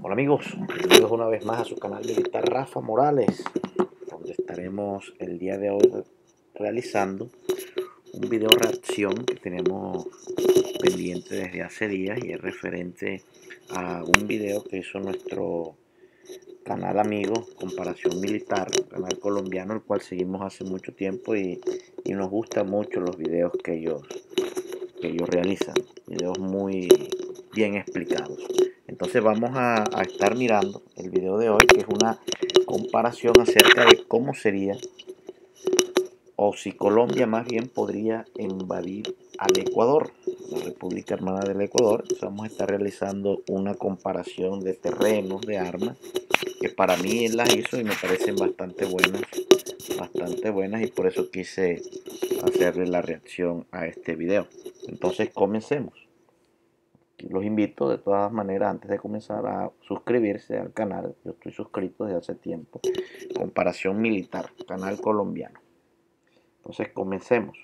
Hola amigos, bienvenidos una vez más a su canal militar Rafa Morales, donde estaremos el día de hoy realizando un video reacción que tenemos pendiente desde hace días y es referente a un video que hizo nuestro canal amigo Comparación Militar, canal colombiano, el cual seguimos hace mucho tiempo y, y nos gustan mucho los videos que ellos, que ellos realizan, videos muy bien explicados. Entonces vamos a, estar mirando el video de hoy, que es una comparación acerca de cómo sería o si Colombia más bien podría invadir al Ecuador, la República Hermana del Ecuador. Entonces vamos a estar realizando una comparación de terrenos, de armas, que para mí él las hizo y me parecen bastante buenas, bastante buenas y por eso quise hacerle la reacción a este video. Entonces comencemos los invito de todas maneras antes de comenzar a suscribirse al canal. Yo estoy suscrito desde hace tiempo. Comparación militar, canal colombiano. Entonces comencemos.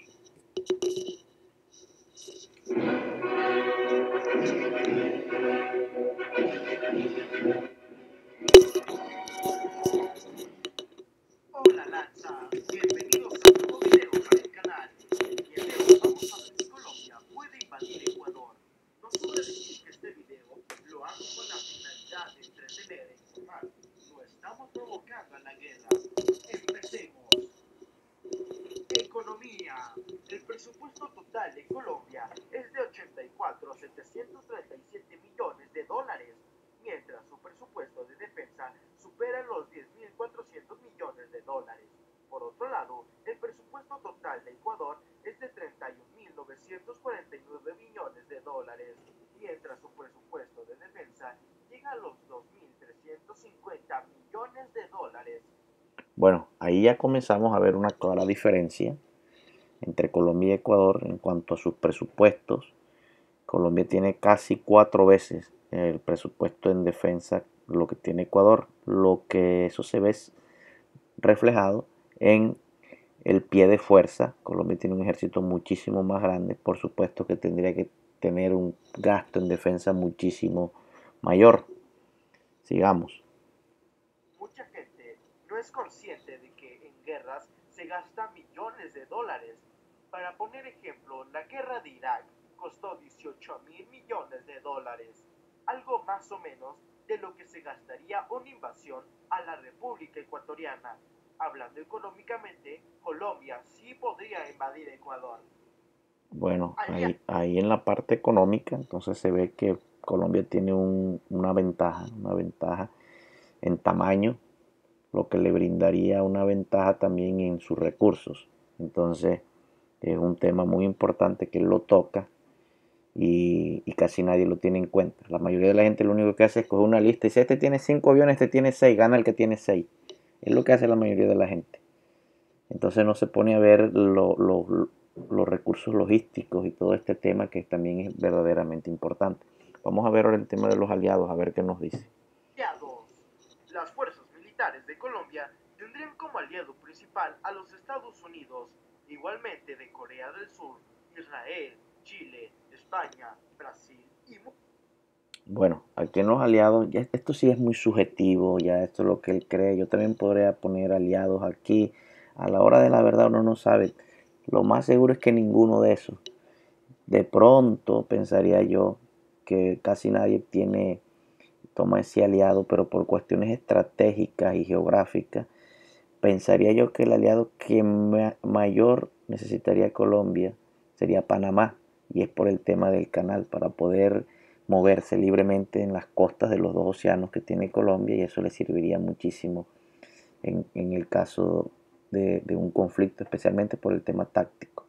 El presupuesto total de Ecuador es de 31.949 millones de dólares, mientras su presupuesto de defensa llega a los 2.350 millones de dólares. Bueno, ahí ya comenzamos a ver una clara diferencia entre Colombia y Ecuador en cuanto a sus presupuestos. Colombia tiene casi cuatro veces el presupuesto en defensa lo que tiene Ecuador, lo que eso se ve reflejado en el pie de fuerza. Colombia tiene un ejército muchísimo más grande, por supuesto que tendría que tener un gasto en defensa muchísimo mayor. Sigamos. Mucha gente no es consciente de que en guerras se gasta millones de dólares para poner ejemplo, la guerra de Irak costó 18 mil millones de dólares, algo más o menos de lo que se gastaría una invasión a la República Ecuatoriana. Hablando económicamente, Colombia sí podría invadir Ecuador. Bueno, ahí, ahí en la parte económica, entonces se ve que Colombia tiene una ventaja, una ventaja en tamaño, lo que le brindaría una ventaja también en sus recursos. Entonces, es un tema muy importante que él lo toca y, casi nadie lo tiene en cuenta. La mayoría de la gente lo único que hace es coger una lista y dice, este tiene cinco aviones, este tiene seis, gana el que tiene seis. Es lo que hace la mayoría de la gente. Entonces no se pone a ver los recursos logísticos y todo este tema que también es verdaderamente importante. Vamos a ver ahora el tema de los aliados, a ver qué nos dice. Las fuerzas militares de Colombia tendrían como aliado principal a los Estados Unidos igualmente de Corea del Sur, Israel, Chile, España, Brasil y... Bueno, aquí en los aliados, ya esto sí es muy subjetivo, ya esto es lo que él cree. Yo también podría poner aliados aquí. A la hora de la verdad uno no sabe. Lo más seguro es que ninguno de esos. De pronto pensaría yo que casi nadie tiene, toma ese aliado, pero por cuestiones estratégicas y geográficas, pensaría yo que el aliado que mayor necesitaría Colombia sería Panamá y es por el tema del canal para poder moverse libremente en las costas de los dos océanos que tiene Colombia y eso le serviría muchísimo en, el caso de, de, un conflicto, especialmente por el tema táctico.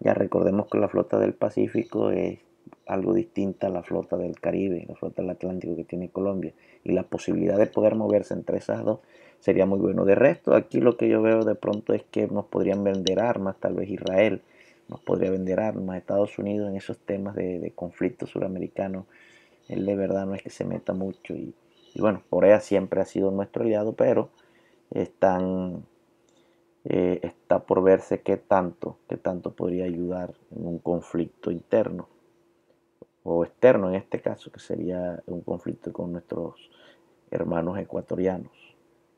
Ya recordemos que la flota del Pacífico es algo distinta a la flota del Caribe, la flota del Atlántico que tiene Colombia y la posibilidad de poder moverse entre esas dos sería muy bueno. De resto, aquí lo que yo veo de pronto es que nos podrían vender armas, tal vez Israel nos podría vender armas, Estados Unidos en esos temas de, de conflicto suramericano, él de verdad no es que se meta mucho y, bueno, Corea siempre ha sido nuestro aliado, pero están, eh, está por verse qué tanto, qué tanto podría ayudar en un conflicto interno. o externo en este caso, que sería un conflicto con nuestros hermanos ecuatorianos.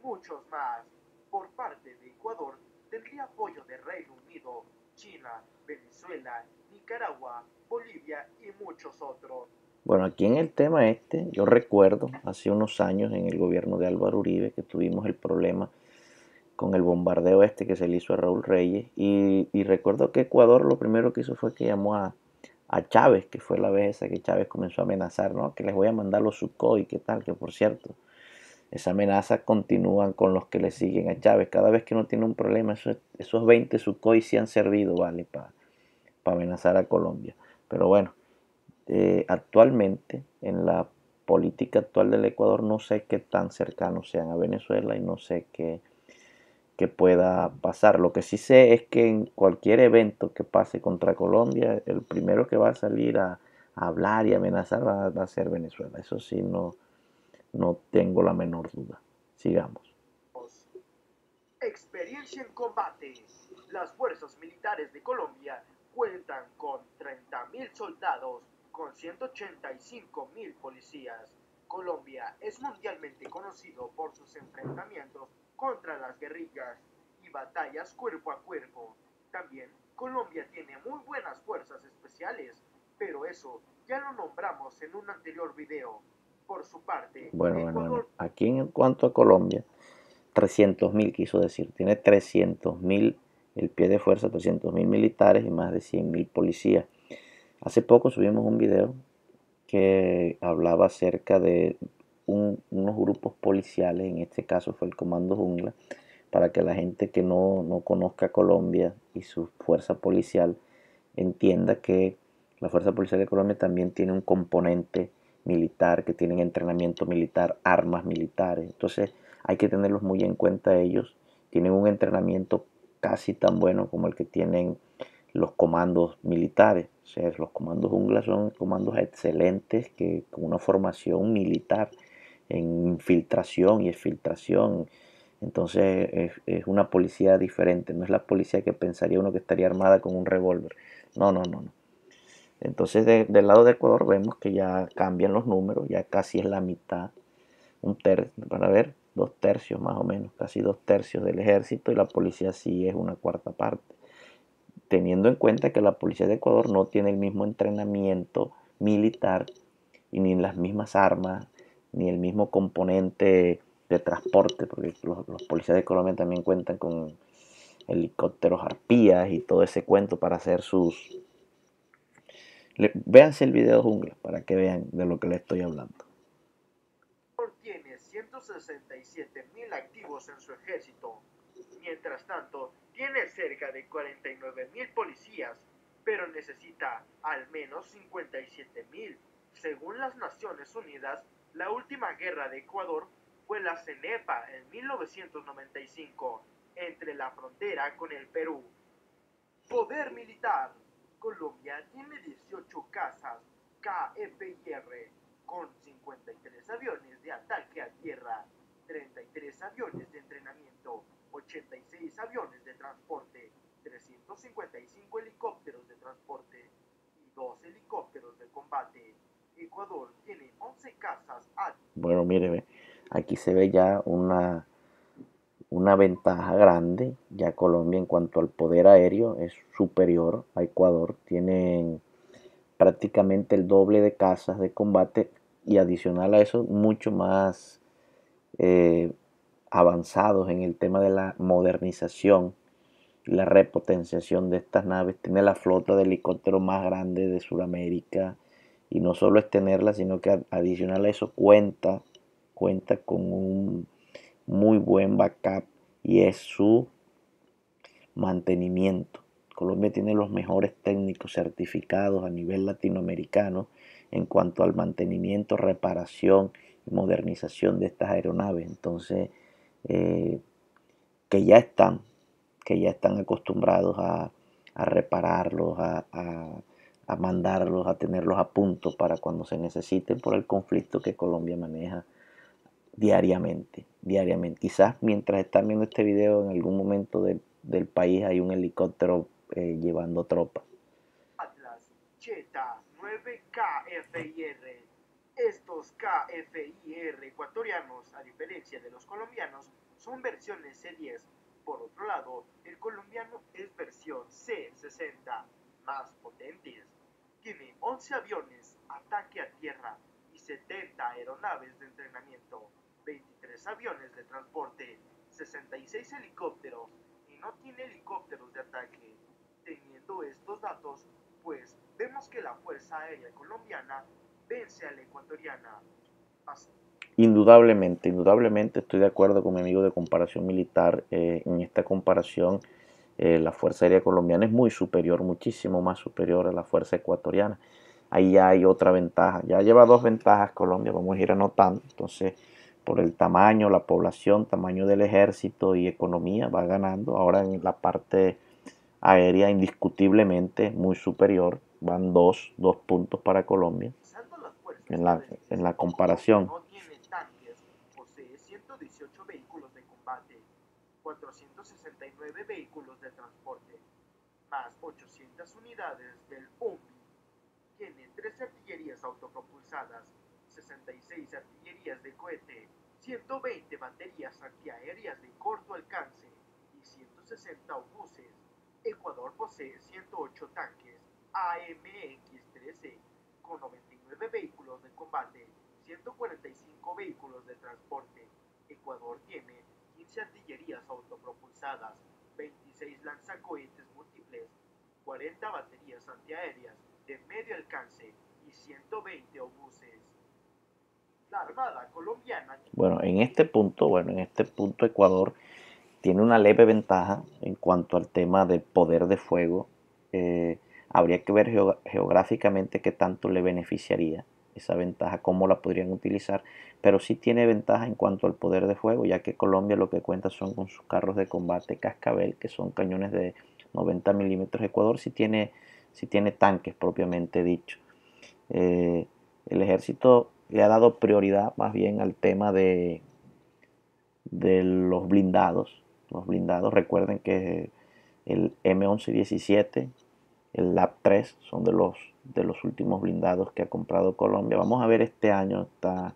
Muchos más. Por parte de Ecuador tendría apoyo de Reino Unido, China, Venezuela, Nicaragua, Bolivia y muchos otros. Bueno, aquí en el tema este, yo recuerdo hace unos años en el gobierno de Álvaro Uribe que tuvimos el problema con el bombardeo este que se le hizo a Raúl Reyes y, recuerdo que Ecuador lo primero que hizo fue que llamó a, Chávez, que fue la vez esa que Chávez comenzó a amenazar, ¿no? Que les voy a mandar los Sukhoi, ¿qué tal? Que por cierto, esa amenaza continúan con los que le siguen a Chávez. Cada vez que uno tiene un problema, esos, esos 20 Sukhoi sí han servido, ¿vale? Para amenazar a Colombia. Pero bueno, eh, actualmente en la política actual del Ecuador no sé qué tan cercanos sean a Venezuela y no sé qué, pueda pasar. Lo que sí sé es que en cualquier evento que pase contra Colombia, el primero que va a salir a, hablar y amenazar va, a ser Venezuela. Eso sí, no, no tengo la menor duda. Sigamos. Experiencia en combate. Las fuerzas militares de Colombia cuentan con 30.000 soldados con 185 mil policías. Colombia es mundialmente conocido por sus enfrentamientos contra las guerrillas y batallas cuerpo a cuerpo. También Colombia tiene muy buenas fuerzas especiales, pero eso ya lo nombramos en un anterior video. Por su parte, bueno, bueno, aquí en cuanto a Colombia, 300 mil quiso decir, tiene 300 mil el pie de fuerza, 300 mil militares y más de 100 mil policías. Hace poco subimos un video que hablaba acerca de unos grupos policiales, en este caso fue el Comando Jungla, para que la gente que no, no conozca Colombia y su fuerza policial entienda que la Fuerza Policial de Colombia también tiene un componente militar, que tienen entrenamiento militar, armas militares. Entonces hay que tenerlos muy en cuenta ellos. Tienen un entrenamiento casi tan bueno como el que tienen los comandos militares. O sea, los comandos jungla son comandos excelentes que con una formación militar en infiltración y exfiltración. Entonces es, una policía diferente, no es la policía que pensaría uno que estaría armada con un revólver. No, no, no, no. Entonces del lado de Ecuador vemos que ya cambian los números, ya casi es la mitad, un tercio, para ver, dos tercios más o menos, casi dos tercios del ejército y la policía sí es una cuarta parte teniendo en cuenta que la policía de Ecuador no tiene el mismo entrenamiento militar y ni las mismas armas, ni el mismo componente de transporte, porque los, policías de Colombia también cuentan con helicópteros arpías y todo ese cuento para hacer sus... véanse el video jungla para que vean de lo que le estoy hablando. Tiene 167 mil activos en su ejército. Mientras tanto, tiene cerca de 49 mil policías, pero necesita al menos 57 mil. Según las Naciones Unidas, la última guerra de Ecuador fue la CENEPA en 1995, entre la frontera con el Perú. Poder militar. Colombia tiene 18 casas KFIR con 53 aviones de ataque a tierra, 33 aviones de entrenamiento, 86 aviones de transporte, 355 helicópteros de transporte y 2 helicópteros de combate. Ecuador tiene 11 casas Bueno, mire, aquí se ve ya una, una ventaja grande. Ya Colombia en cuanto al poder aéreo es superior a Ecuador. Tienen prácticamente el doble de casas de combate y adicional a eso mucho más eh, avanzados en el tema de la modernización y la repotenciación de estas naves. Tiene la flota de helicópteros más grande de Sudamérica y no solo es tenerla, sino que adicional a eso cuenta, cuenta con un muy buen backup y es su mantenimiento. Colombia tiene los mejores técnicos certificados a nivel latinoamericano en cuanto al mantenimiento, reparación y modernización de estas aeronaves. Entonces, eh, que ya están, que ya están acostumbrados a, repararlos, a, mandarlos, a tenerlos a punto para cuando se necesiten por el conflicto que Colombia maneja diariamente, diariamente. Quizás mientras están viendo este video en algún momento del, país hay un helicóptero eh, llevando tropas. Atlas, Cheta, 9 KFIR. Estos KFIR ecuatorianos, a diferencia de los colombianos, son versiones C10. Por otro lado, el colombiano es versión C60, más potentes. Tiene 11 aviones, ataque a tierra y 70 aeronaves de entrenamiento, 23 aviones de transporte, 66 helicópteros y no tiene helicópteros de ataque. Teniendo estos datos, pues vemos que la Fuerza Aérea Colombiana vence a la ecuatoriana. Indudablemente, indudablemente estoy de acuerdo con mi amigo de comparación militar. Eh, en esta comparación, eh, la Fuerza Aérea Colombiana es muy superior, muchísimo más superior a la Fuerza Ecuatoriana. Ahí ya hay otra ventaja. Ya lleva dos ventajas Colombia, vamos a ir anotando. Entonces, por el tamaño, la población, tamaño del ejército y economía, va ganando. Ahora en la parte aérea, indiscutiblemente muy superior. Van dos, dos puntos para Colombia en la, en la comparación. No tiene tanques, posee 118 vehículos de combate, 469 vehículos de transporte, más 800 unidades del UMBI. Tiene 13 artillerías autopropulsadas, 66 artillerías de cohete, 120 baterías antiaéreas de corto alcance y 160 obuses. Ecuador posee 108 tanques AMX-13 con 99 vehículos de combate, 145 vehículos de transporte. Ecuador tiene 15 artillerías autopropulsadas, 26 lanzacohetes múltiples, 40 baterías antiaéreas de medio alcance y 120 obuses. La Armada colombiana. Bueno, en este punto, bueno, en este punto Ecuador tiene una leve ventaja en cuanto al tema del poder de fuego. Eh, habría que ver geográficamente qué tanto le beneficiaría esa ventaja, cómo la podrían utilizar, pero sí tiene ventaja en cuanto al poder de fuego, ya que Colombia lo que cuenta son con sus carros de combate Cascabel, que son cañones de 90 milímetros. Ecuador sí tiene, tanques propiamente dicho. Eh, el ejército le ha dado prioridad más bien al tema de, de los blindados. Los blindados, recuerden que el M1117 el Lab 3 son de los, de los últimos blindados que ha comprado Colombia. Vamos a ver este año, está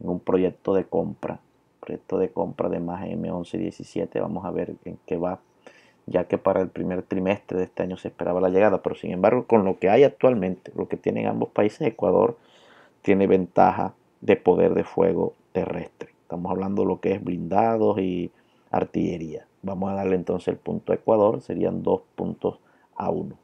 en un proyecto de compra, proyecto de compra de más M1117. Vamos a ver en qué va, ya que para el primer trimestre de este año se esperaba la llegada. Pero sin embargo, con lo que hay actualmente, lo que tienen ambos países, Ecuador tiene ventaja de poder de fuego terrestre. Estamos hablando de lo que es blindados y artillería. Vamos a darle entonces el punto a Ecuador, serían dos puntos a uno.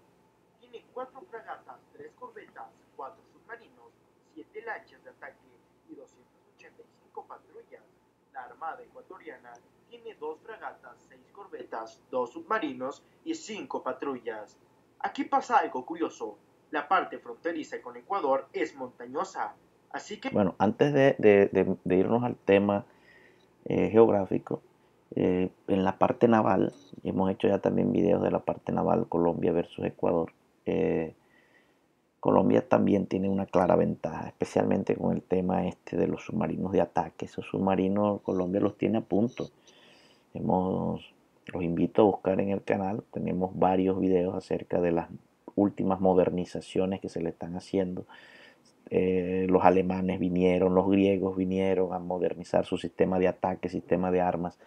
Tiene dos fragatas, seis corbetas, dos submarinos y cinco patrullas. Aquí pasa algo curioso. La parte fronteriza con Ecuador es montañosa, así que... Bueno, antes de, irnos al tema eh, geográfico, eh, en la parte naval, hemos hecho ya también videos de la parte naval Colombia versus Ecuador. Eh, Colombia también tiene una clara ventaja, especialmente con el tema este de los submarinos de ataque. Esos submarinos Colombia los tiene a punto. Los invito a buscar en el canal, tenemos varios videos acerca de las últimas modernizaciones que se le están haciendo. Eh, los alemanes vinieron, los griegos vinieron a modernizar su sistema de ataque, sistema de armas.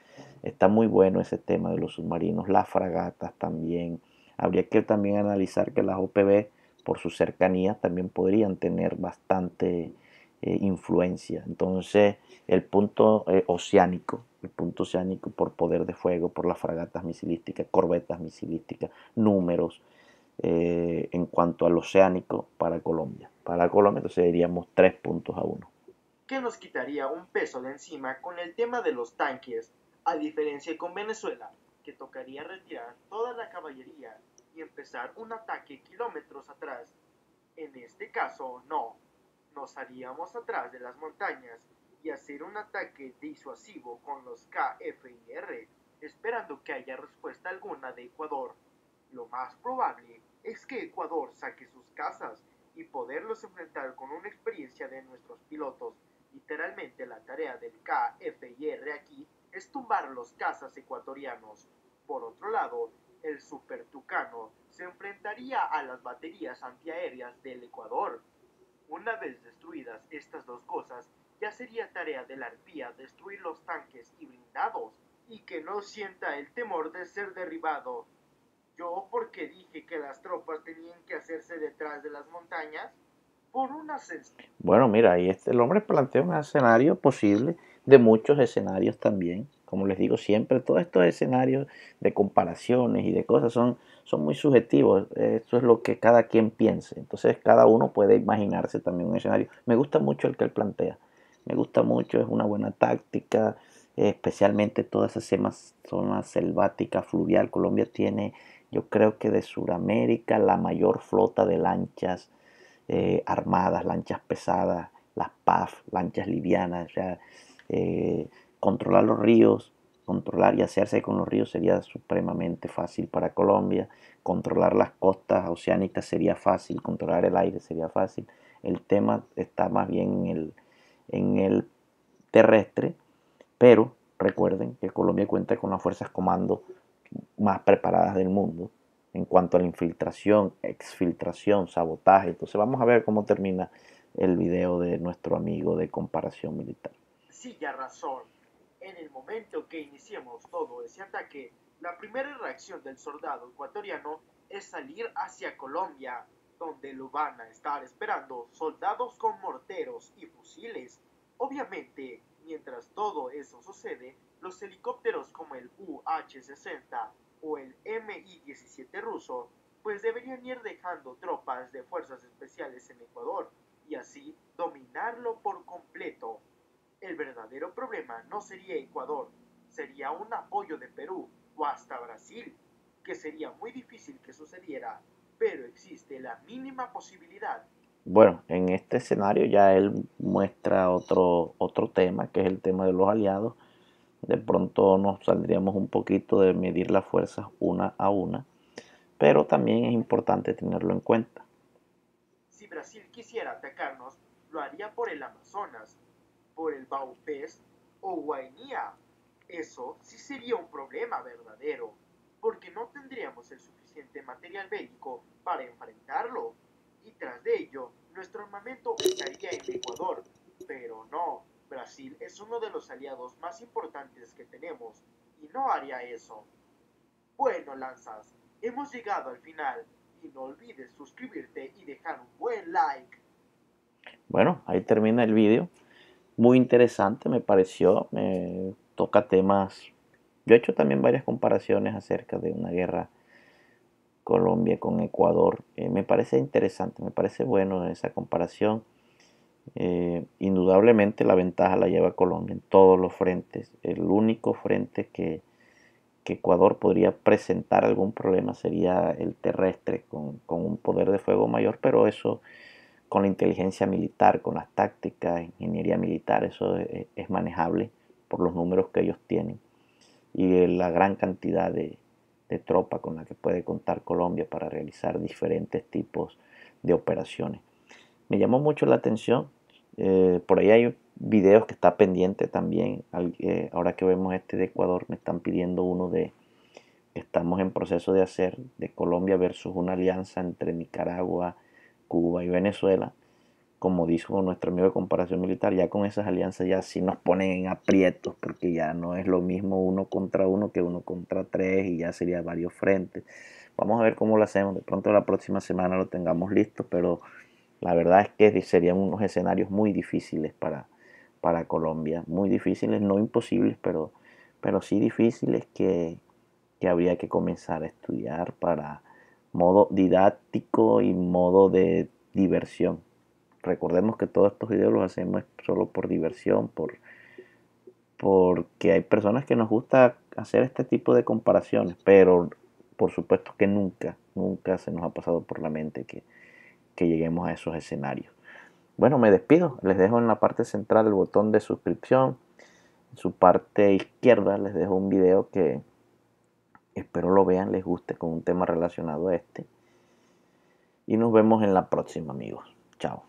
Está muy bueno ese tema de los submarinos, las fragatas también. Habría que también analizar que las OPB por su cercanía también podrían tener bastante eh, influencia. Entonces, el punto eh, oceánico, el punto oceánico por poder de fuego, por las fragatas misilísticas, corbetas misilísticas, números, eh, en cuanto al oceánico para Colombia. Para Colombia, entonces diríamos tres puntos a uno. ¿Qué nos quitaría un peso de encima con el tema de los tanques, a diferencia con Venezuela, que tocaría retirar toda la caballería empezar un ataque kilómetros atrás. En este caso, no. Nos haríamos atrás de las montañas y hacer un ataque disuasivo con los KFIR, esperando que haya respuesta alguna de Ecuador. Lo más probable es que Ecuador saque sus casas y poderlos enfrentar con una experiencia de nuestros pilotos. Literalmente la tarea del KFIR aquí es tumbar los cazas ecuatorianos. Por otro lado, el Super Tucano se enfrentaría a las baterías antiaéreas del Ecuador. Una vez destruidas estas dos cosas, ya sería tarea de la arpía destruir los tanques y blindados y que no sienta el temor de ser derribado. Yo porque dije que las tropas tenían que hacerse detrás de las montañas por una Bueno, mira, y este, el hombre plantea un escenario posible de muchos escenarios también. Como les digo siempre, todos estos escenarios de comparaciones y de cosas son, son muy subjetivos. Esto es lo que cada quien piense. Entonces cada uno puede imaginarse también un escenario. Me gusta mucho el que él plantea me gusta mucho, es una buena táctica, especialmente todas esas zonas selváticas, fluvial. Colombia tiene, yo creo que de Sudamérica, la mayor flota de lanchas eh, armadas, lanchas pesadas, las PAF, lanchas livianas. Eh, controlar los ríos, controlar y hacerse con los ríos sería supremamente fácil para Colombia. Controlar las costas oceánicas sería fácil, controlar el aire sería fácil. El tema está más bien en el en el terrestre, pero recuerden que Colombia cuenta con las fuerzas comando más preparadas del mundo en cuanto a la infiltración, exfiltración, sabotaje. Entonces vamos a ver cómo termina el video de nuestro amigo de comparación militar. Sí, ya razón. En el momento que iniciemos todo ese ataque, la primera reacción del soldado ecuatoriano es salir hacia Colombia, donde lo van a estar esperando soldados con morteros y fusiles. Obviamente, mientras todo eso sucede, los helicópteros como el UH-60 o el Mi-17 ruso, pues deberían ir dejando tropas de fuerzas especiales en Ecuador y así dominarlo por completo. El verdadero problema no sería Ecuador, sería un apoyo de Perú o hasta Brasil, que sería muy difícil que sucediera pero existe la mínima posibilidad. Bueno, en este escenario ya él muestra otro, otro tema, que es el tema de los aliados. De pronto nos saldríamos un poquito de medir las fuerzas una a una, pero también es importante tenerlo en cuenta. Si Brasil quisiera atacarnos, lo haría por el Amazonas, por el Baupés o Guainía. Eso sí sería un problema verdadero, porque no tendríamos el suficiente material bélico para enfrentarlo. Y tras de ello, nuestro armamento estaría en Ecuador. Pero no, Brasil es uno de los aliados más importantes que tenemos y no haría eso. Bueno, Lanzas, hemos llegado al final y no olvides suscribirte y dejar un buen like. Bueno, ahí termina el vídeo. Muy interesante me pareció. Me toca temas. Yo he hecho también varias comparaciones acerca de una guerra Colombia con Ecuador. Eh, me parece interesante, me parece bueno esa comparación. Eh, indudablemente la ventaja la lleva Colombia en todos los frentes. El único frente que, Ecuador podría presentar algún problema sería el terrestre con, un poder de fuego mayor, pero eso con la inteligencia militar, con las tácticas, ingeniería militar, eso es, es manejable por los números que ellos tienen y la gran cantidad de, de tropa con la que puede contar Colombia para realizar diferentes tipos de operaciones. Me llamó mucho la atención, eh, por ahí hay videos que está pendiente también, eh, ahora que vemos este de Ecuador, me están pidiendo uno de, estamos en proceso de hacer, de Colombia versus una alianza entre Nicaragua, Cuba y Venezuela como dijo nuestro amigo de comparación militar, ya con esas alianzas ya sí nos ponen en aprietos, porque ya no es lo mismo uno contra uno que uno contra tres y ya sería varios frentes. Vamos a ver cómo lo hacemos, de pronto la próxima semana lo tengamos listo, pero la verdad es que serían unos escenarios muy difíciles para, para Colombia, muy difíciles, no imposibles, pero, pero sí difíciles que, que habría que comenzar a estudiar para modo didáctico y modo de diversión. Recordemos que todos estos videos los hacemos solo por diversión, por, porque hay personas que nos gusta hacer este tipo de comparaciones, pero por supuesto que nunca, nunca se nos ha pasado por la mente que, que lleguemos a esos escenarios. Bueno, me despido, les dejo en la parte central el botón de suscripción, en su parte izquierda les dejo un video que espero lo vean, les guste con un tema relacionado a este. Y nos vemos en la próxima amigos. Chao.